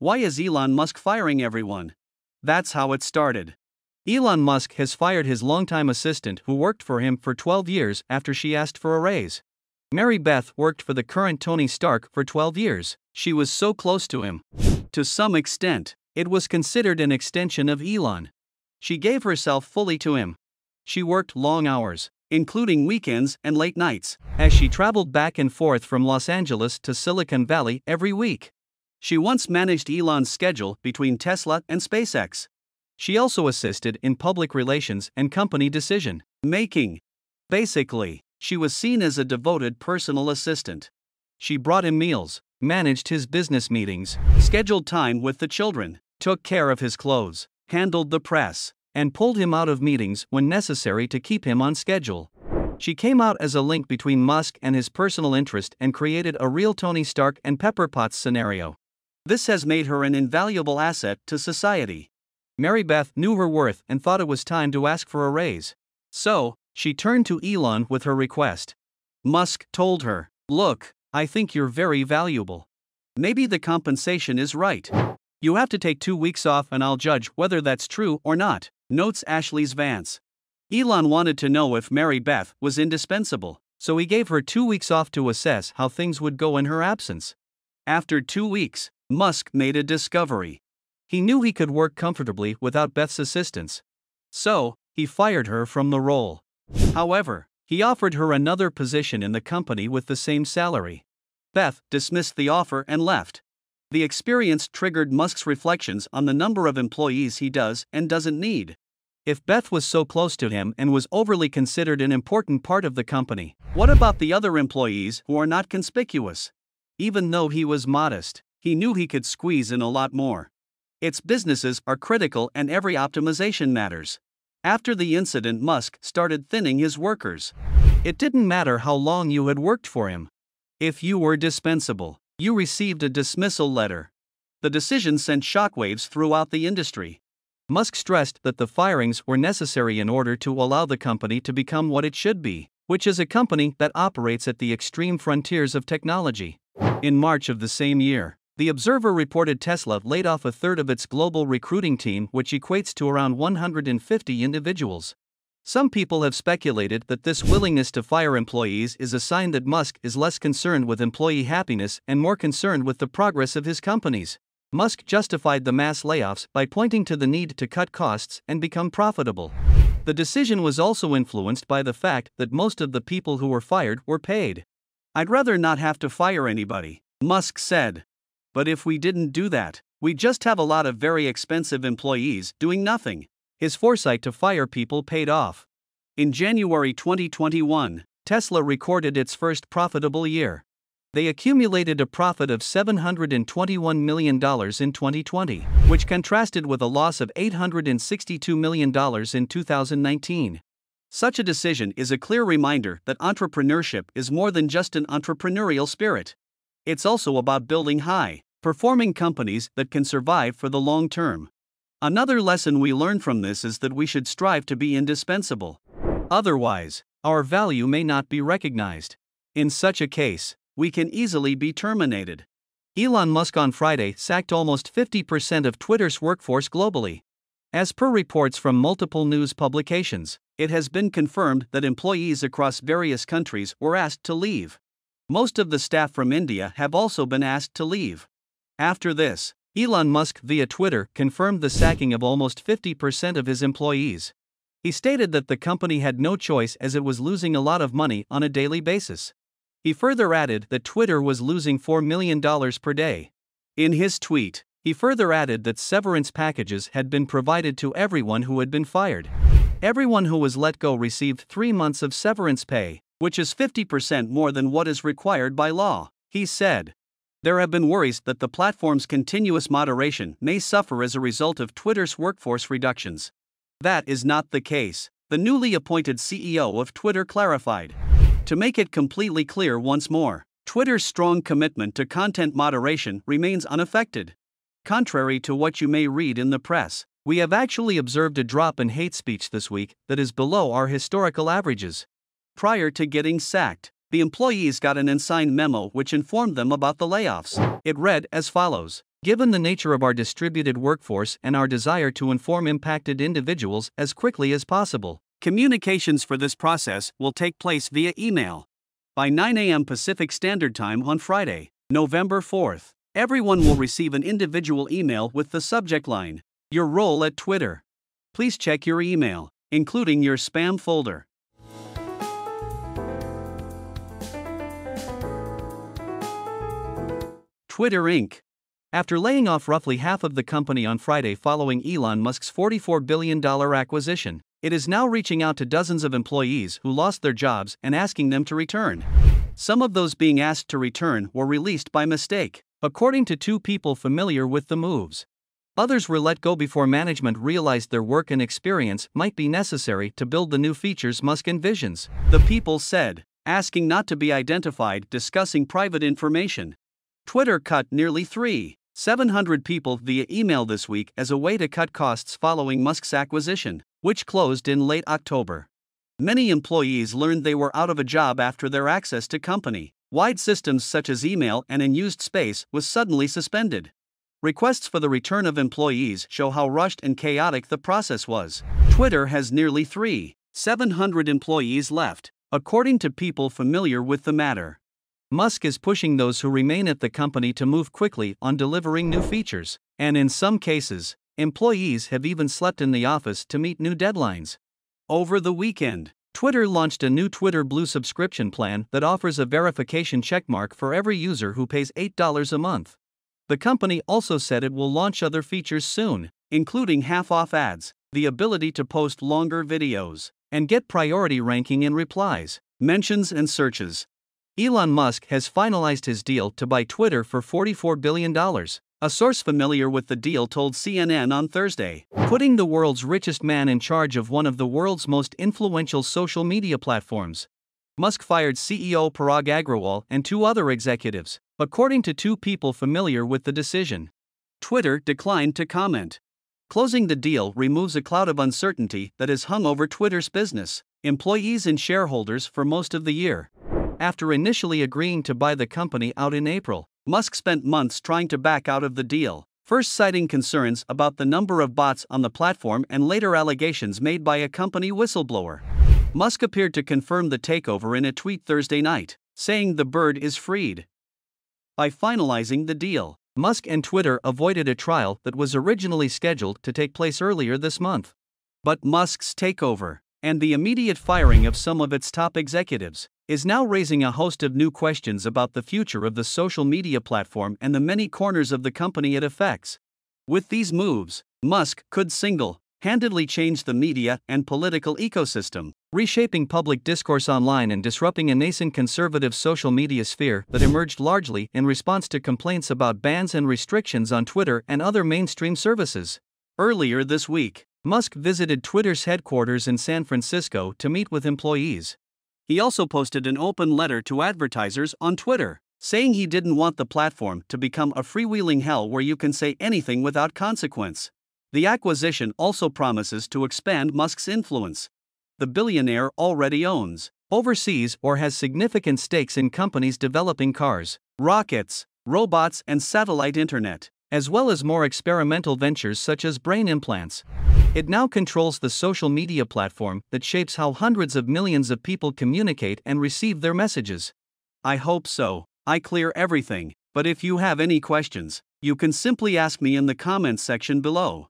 Why is Elon Musk firing everyone? That's how it started. Elon Musk has fired his longtime assistant who worked for him for 12 years after she asked for a raise. Mary Beth worked for the current Tony Stark for 12 years. She was so close to him. To some extent, it was considered an extension of Elon. She gave herself fully to him. She worked long hours, including weekends and late nights, as she traveled back and forth from Los Angeles to Silicon Valley every week. She once managed Elon's schedule between Tesla and SpaceX. She also assisted in public relations and company decision making. Basically, she was seen as a devoted personal assistant. She brought him meals, managed his business meetings, scheduled time with the children, took care of his clothes, handled the press, and pulled him out of meetings when necessary to keep him on schedule. She came out as a link between Musk and his personal interest and created a real Tony Stark and Pepper Potts scenario. This has made her an invaluable asset to society. Mary Beth knew her worth and thought it was time to ask for a raise. So, she turned to Elon with her request. Musk told her, Look, I think you're very valuable. Maybe the compensation is right. You have to take two weeks off and I'll judge whether that's true or not, notes Ashlee's Vance. Elon wanted to know if Mary Beth was indispensable, so he gave her two weeks off to assess how things would go in her absence. After two weeks, Musk made a discovery. He knew he could work comfortably without Beth's assistance. So, he fired her from the role. However, he offered her another position in the company with the same salary. Beth dismissed the offer and left. The experience triggered Musk's reflections on the number of employees he does and doesn't need. If Beth was so close to him and was overly considered an important part of the company, what about the other employees who are not conspicuous? Even though he was modest, he knew he could squeeze in a lot more. Its businesses are critical and every optimization matters. After the incident, Musk started thinning his workers. It didn't matter how long you had worked for him. If you were dispensable, you received a dismissal letter. The decision sent shockwaves throughout the industry. Musk stressed that the firings were necessary in order to allow the company to become what it should be, which is a company that operates at the extreme frontiers of technology. In March of the same year, the Observer reported Tesla laid off a third of its global recruiting team, which equates to around 150 individuals. Some people have speculated that this willingness to fire employees is a sign that Musk is less concerned with employee happiness and more concerned with the progress of his companies. Musk justified the mass layoffs by pointing to the need to cut costs and become profitable. The decision was also influenced by the fact that most of the people who were fired were paid. I'd rather not have to fire anybody, Musk said. But if we didn't do that, we just have a lot of very expensive employees doing nothing. His foresight to fire people paid off. In January 2021, Tesla recorded its first profitable year. They accumulated a profit of $721 million in 2020, which contrasted with a loss of $862 million in 2019. Such a decision is a clear reminder that entrepreneurship is more than just an entrepreneurial spirit. It's also about building high, performing companies that can survive for the long term. Another lesson we learn from this is that we should strive to be indispensable. Otherwise, our value may not be recognized. In such a case, we can easily be terminated. Elon Musk on Friday sacked almost 50% of Twitter's workforce globally. As per reports from multiple news publications, it has been confirmed that employees across various countries were asked to leave. Most of the staff from India have also been asked to leave. After this, Elon Musk via Twitter confirmed the sacking of almost 50% of his employees. He stated that the company had no choice as it was losing a lot of money on a daily basis. He further added that Twitter was losing $4 million per day. In his tweet, he further added that severance packages had been provided to everyone who had been fired. Everyone who was let go received three months of severance pay, which is 50% more than what is required by law, he said. There have been worries that the platform's continuous moderation may suffer as a result of Twitter's workforce reductions. That is not the case, the newly appointed CEO of Twitter clarified. To make it completely clear once more, Twitter's strong commitment to content moderation remains unaffected. Contrary to what you may read in the press, we have actually observed a drop in hate speech this week that is below our historical averages. Prior to getting sacked, the employees got an unsigned memo which informed them about the layoffs. It read as follows Given the nature of our distributed workforce and our desire to inform impacted individuals as quickly as possible, communications for this process will take place via email. By 9 a.m. Pacific Standard Time on Friday, November 4th, everyone will receive an individual email with the subject line Your role at Twitter. Please check your email, including your spam folder. Twitter Inc. After laying off roughly half of the company on Friday following Elon Musk's $44 billion acquisition, it is now reaching out to dozens of employees who lost their jobs and asking them to return. Some of those being asked to return were released by mistake, according to two people familiar with the moves. Others were let go before management realized their work and experience might be necessary to build the new features Musk envisions. The people said, asking not to be identified, discussing private information. Twitter cut nearly 3 700 people via email this week as a way to cut costs following Musk's acquisition, which closed in late October. Many employees learned they were out of a job after their access to company wide systems such as email and unused space was suddenly suspended. Requests for the return of employees show how rushed and chaotic the process was. Twitter has nearly 3 700 employees left, according to people familiar with the matter. Musk is pushing those who remain at the company to move quickly on delivering new features, and in some cases, employees have even slept in the office to meet new deadlines. Over the weekend, Twitter launched a new Twitter Blue subscription plan that offers a verification checkmark for every user who pays $8 a month. The company also said it will launch other features soon, including half off ads, the ability to post longer videos, and get priority ranking in replies, mentions, and searches. Elon Musk has finalized his deal to buy Twitter for $44 billion. A source familiar with the deal told CNN on Thursday, putting the world's richest man in charge of one of the world's most influential social media platforms. Musk fired CEO Parag Agrawal and two other executives, according to two people familiar with the decision. Twitter declined to comment. Closing the deal removes a cloud of uncertainty that has hung over Twitter's business, employees, and shareholders for most of the year after initially agreeing to buy the company out in April. Musk spent months trying to back out of the deal, first citing concerns about the number of bots on the platform and later allegations made by a company whistleblower. Musk appeared to confirm the takeover in a tweet Thursday night, saying the bird is freed. By finalizing the deal, Musk and Twitter avoided a trial that was originally scheduled to take place earlier this month. But Musk's takeover, and the immediate firing of some of its top executives, is now raising a host of new questions about the future of the social media platform and the many corners of the company it affects. With these moves, Musk could single handedly change the media and political ecosystem, reshaping public discourse online and disrupting a nascent conservative social media sphere that emerged largely in response to complaints about bans and restrictions on Twitter and other mainstream services. Earlier this week, Musk visited Twitter's headquarters in San Francisco to meet with employees. He also posted an open letter to advertisers on Twitter, saying he didn't want the platform to become a freewheeling hell where you can say anything without consequence. The acquisition also promises to expand Musk's influence. The billionaire already owns, oversees, or has significant stakes in companies developing cars, rockets, robots, and satellite internet, as well as more experimental ventures such as brain implants. It now controls the social media platform that shapes how hundreds of millions of people communicate and receive their messages. I hope so. I clear everything, but if you have any questions, you can simply ask me in the comments section below.